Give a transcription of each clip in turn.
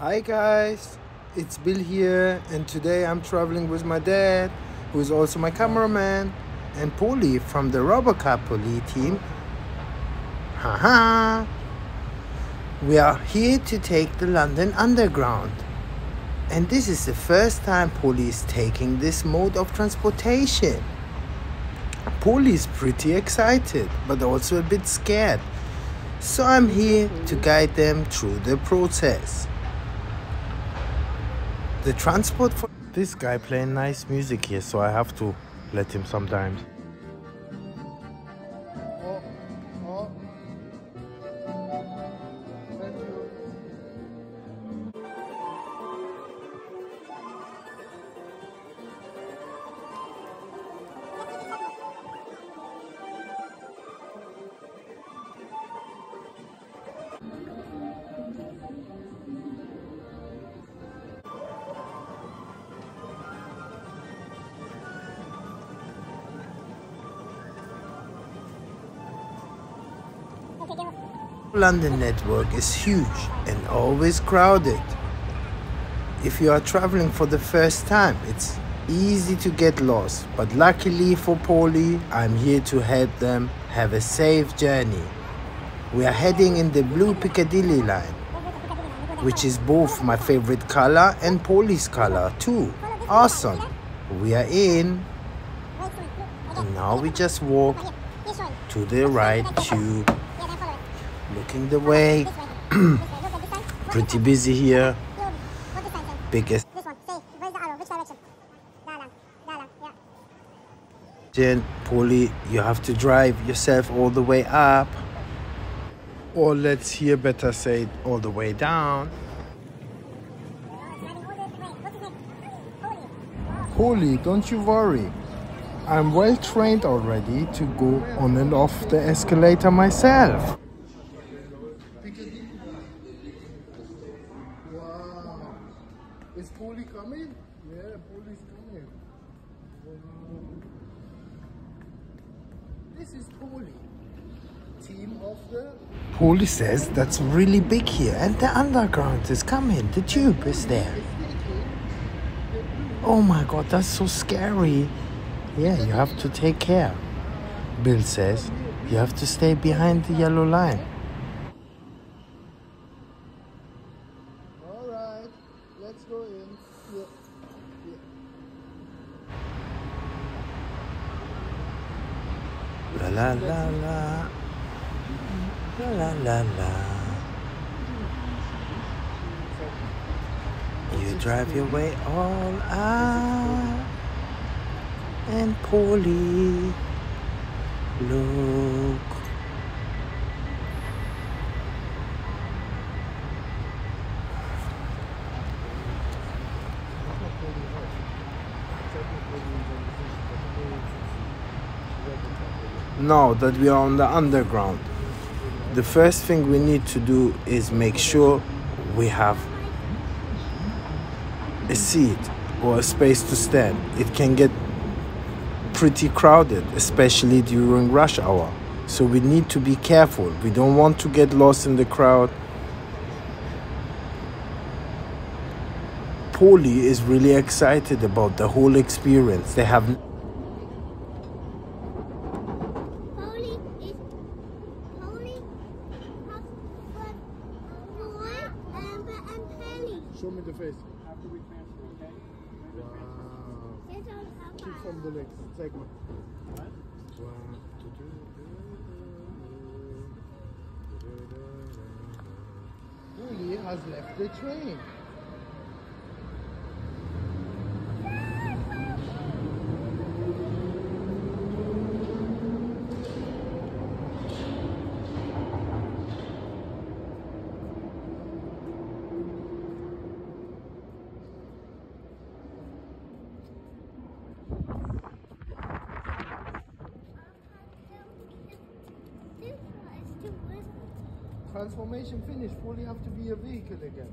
Hi guys, it's Bill here and today I'm traveling with my dad who is also my cameraman and Poli from the Robocar Poli team. Haha! We are here to take the London Underground. And this is the first time Poli is taking this mode of transportation. Poli is pretty excited but also a bit scared. So I'm here to mm-hmm. guide them through the process the transport for this guy playing nice music here so i have to let him sometimes London network is huge and always crowded. If you are traveling for the first time, it's easy to get lost, but luckily for Poli, I'm here to help them have a safe journey. We are heading in the blue Piccadilly line, which is both my favorite color and Poli's color too. Awesome! We are in. And now we just walk to the right tube looking the way. Pretty busy here. Biggest. Then, Poli, you have to drive yourself all the way up. Or let's hear better say all the way down. Poli, don't you worry. I'm well trained already to go on and off the escalator myself. Is Poli coming? Yeah, Poli's coming. This is Poli. Team of the... Poli says that's really big here and the underground is coming. The tube is there. Oh my god, that's so scary. Yeah, you have to take care. Bill says you have to stay behind the yellow line. Let's go in. Yeah. Yeah. La la la la. La la la la. You drive your way all out. And Poli, look. Now that we are on the underground. The first thing we need to do is make sure we have a seat or a space to stand. It can get pretty crowded especially during rush hour. So we need to be careful. We don't want to get lost in the crowd. Poli is really excited about the whole experience. They have Show me the face. After we transfer, okay? Wow. Keep from the legs. Segment. What? Julie has left the train. Transformation finished. Poli have to be a vehicle again.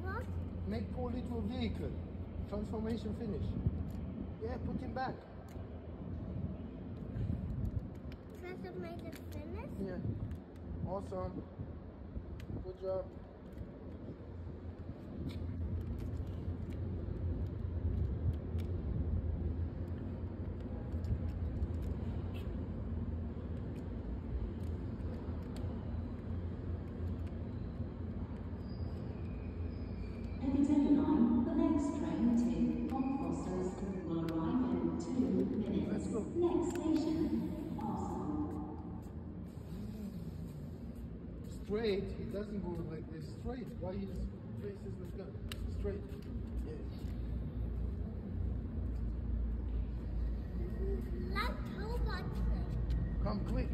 What? Make Poli to a vehicle. Transformation finished. Yeah, put him back. Transformation finished? Yeah. Awesome. Good job. Straight. He doesn't go like this. Straight. Why his face is like that? Straight. Yes. Like robot train. Come quick.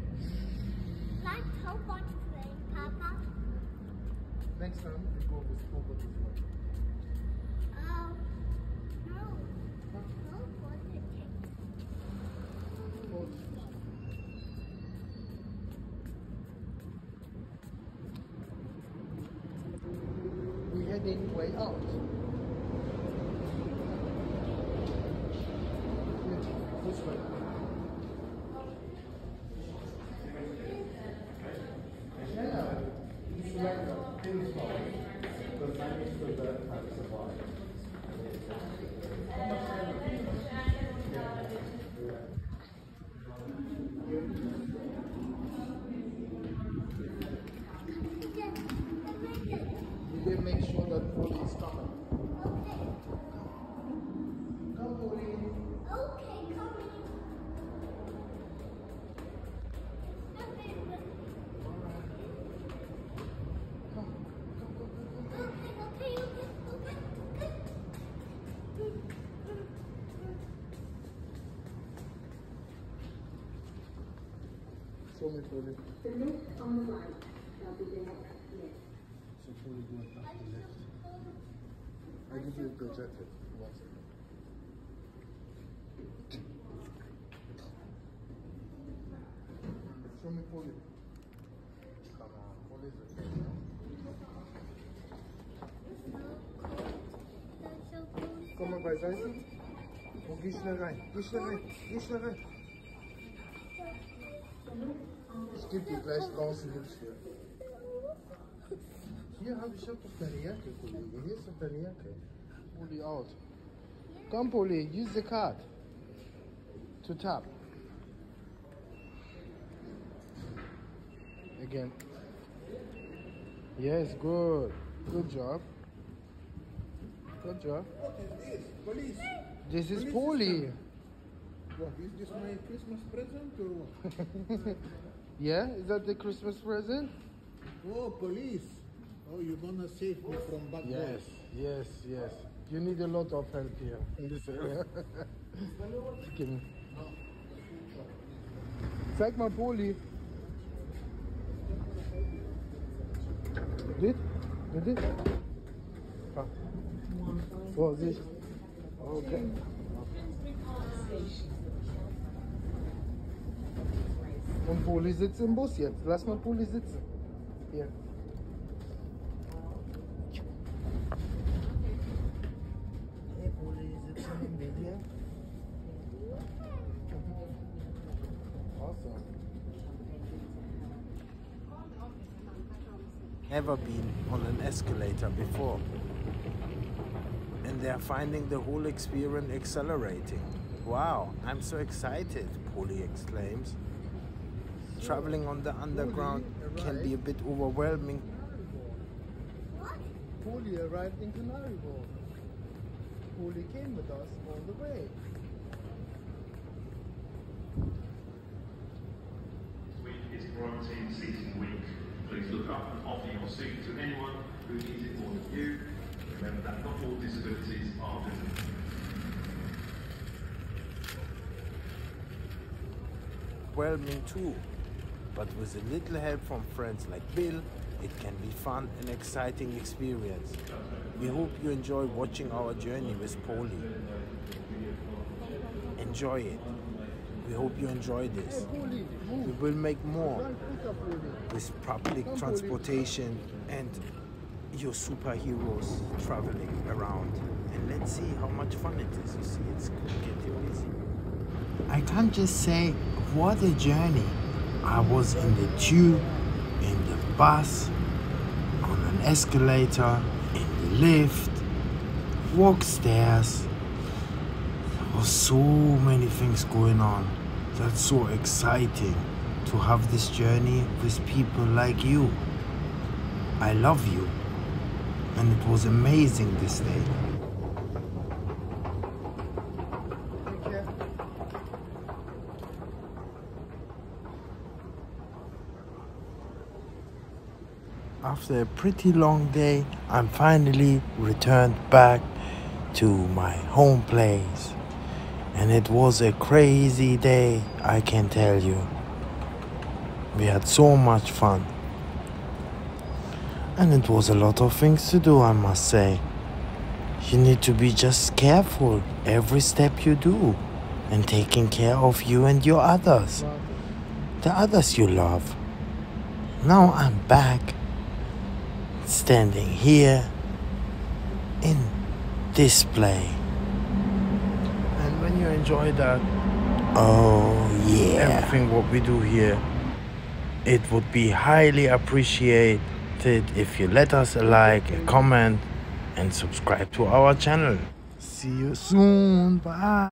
Like robot train, Papa. Next time we go with robot as well. Oh, no. Robot train. We heading way out. Yeah, This way. Yeah. Select the pin slot. The manage for the time supply. We did make sure that Poli is coming. Come, Poli. Okay, coming. Okay, okay, okay, okay, Show me, Poli. The lift on the right shall be the next lift. So Poli going up the left. I give you the jacket. One second. Show me Poli. Come on, Poli's okay now. Komm mal beiseite. Und geh schnell rein. Geh schnell rein. Geh schnell rein. Ich gebe dir gleich draußen Hilfe. Hier habe ich hab doch deine Jacke, Kollege. Hier ist doch deine Jacke. Pulli out. Come, Pulli, use the card. To tap. Again. Yes, good. Good job. Good job. What is this? Police. This is Police Poli. What, is this my Christmas present or what? Yeah, is that the Christmas present? Oh, police. Oh, you're gonna save me from bad Yes, yes, yes. You need a lot of help here in this area. Give me. Zeig mal Poli. Dit? Mit dit? Ah. Vorsicht. Okay. Und Poli sitzt im Bus jetzt. Lass mal Poli sitzen. Hier. Hey, Poli sitzen im Video. Awesome. Never been on an escalator before. And they're finding the whole experience exhilarating. Wow, I'm so excited, Poli exclaims. Traveling on the underground can be a bit overwhelming. What? Arrived in Canary Wharf. Poli came with us all the way. This week is quarantine seating week. Please look up and offer your seat to anyone who needs it more than you. Remember that not all disabilities are visible. Overwhelming too. But with a little help from friends like Bill, it can be fun and exciting experience. We hope you enjoy watching our journey with Poli. Enjoy it. We hope you enjoy this. We will make more with public transportation and your superheroes traveling around. And let's see how much fun it is. You see, it's getting busy. I can't just say, what a journey. I was in the tube, in the bus, on an escalator, in the lift, walk stairs. There was so many things going on. That's so exciting to have this journey with people like you. I love you. and it was amazing this day. After a pretty long day, I'm finally returned back to my home place. And it was a crazy day, I can tell you. We had so much fun. And it was a lot of things to do, I must say. You need to be just careful every step you do and taking care of you and your others, the others you love. Now I'm back, standing here in display. And when you enjoy that, oh yeah, everything what we do here, it would be highly appreciated if you let us a like, a comment, and subscribe to our channel. See you soon. Bye.